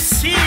see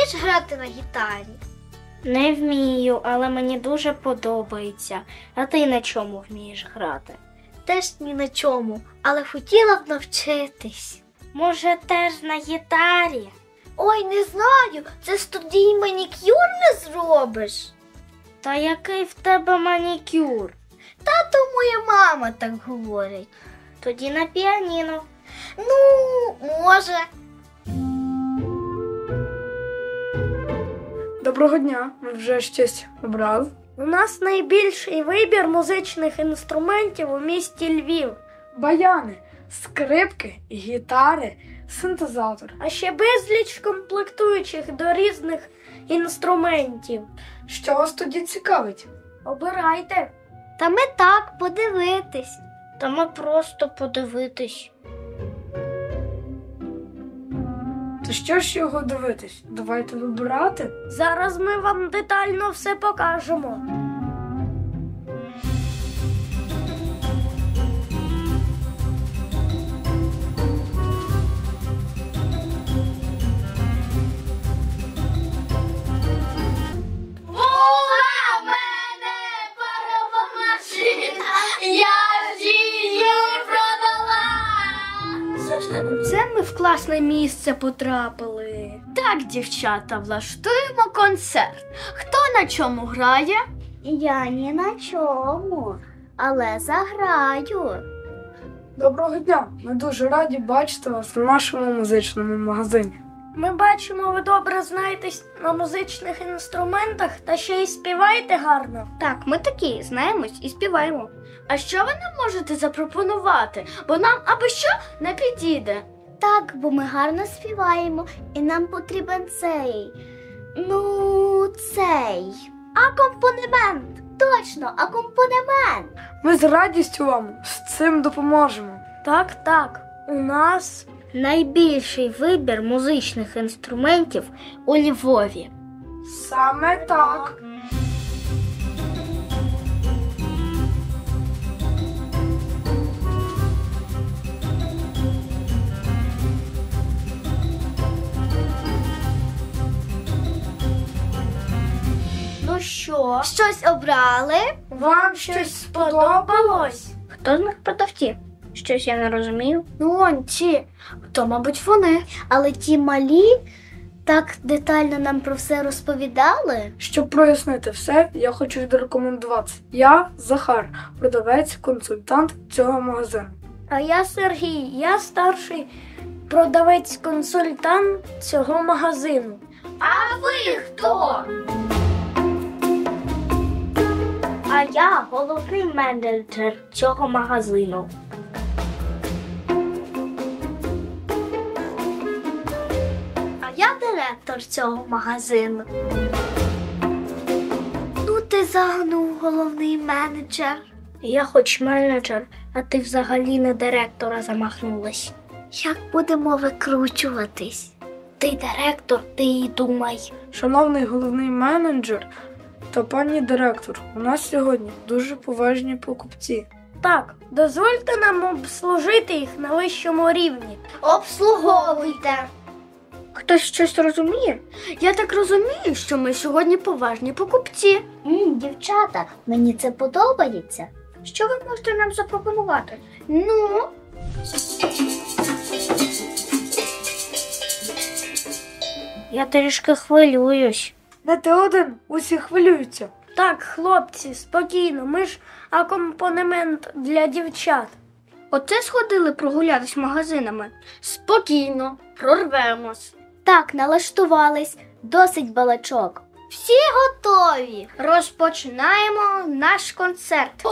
вмієш грати на гітарі? Не вмію, але мені дуже подобається. А ти на чому вмієш грати? Теж ні на чому, але хотіла б навчитись. Може, теж на гітарі? Ой, не знаю, це ж тоді й манікюр не зробиш. Та який в тебе манікюр? Та то моя мама так говорить. Тоді на піаніно. Ну, може. Доброго дня, ви вже щось обрали? У нас найбільший вибір музичних інструментів у місті Львів, Баяни, скрипки, гітари, синтезатор. а ще безліч комплектуючих до різних інструментів. Що вас тоді цікавить? Обирайте. Та ми так подивитись. Та ми просто подивитись. То що ж його дивитись? Давайте вибирати. Зараз ми вам детально все покажемо. Це ми в класне місце потрапили. Так, дівчата, влаштуємо концерт. Хто на чому грає? Я ні на чому, але заграю. Доброго дня! Ми дуже раді бачити вас в нашому музичному магазині. Ми бачимо, ви добре знаєтесь на музичних інструментах та ще й співаєте гарно. Так, ми такі знаємось і співаємо. А що ви нам можете запропонувати? Бо нам або що не підійде. Так, бо ми гарно співаємо, і нам потрібен цей. Ну, цей. Акомпанемент. Точно, акомпанемент. Ми з радістю вам з цим допоможемо. Так, так. У нас Найбільший вибір музичних інструментів у Львові. Саме так. Ну що? Щось обрали? Вам щось сподобалось? Хто з них продавці? Щось я не розумію. Ну, он ті. То, мабуть, вони. Але ті малі так детально нам про все розповідали. Щоб прояснити все, я хочу відрекомендувати. Я Захар, продавець, консультант цього магазину. А я Сергій, я старший продавець-консультант цього магазину. А ви хто? А я головний менеджер цього магазину. Директор цього магазину. Ну, ти загнув головний менеджер. Я хоч менеджер, а ти взагалі на директора замахнулась. Як будемо викручуватись? Ти директор, ти і думай. Шановний головний менеджер та пані директор, у нас сьогодні дуже поважні покупці. Так, дозвольте нам обслужити їх на вищому рівні. Обслуговуйте. Хтось щось розуміє? Я так розумію, що ми сьогодні поважні покупці. М, дівчата, мені це подобається. Що ви можете нам запропонувати? Ну, Я трішки хвилююсь. Не ти один, усі хвилюються. Так, хлопці, спокійно, ми ж акомпанемент для дівчат. Оце сходили прогулятись магазинами. Спокійно, прорвемось. Так, налаштувались. Досить балачок. Всі готові. Розпочинаємо наш концерт.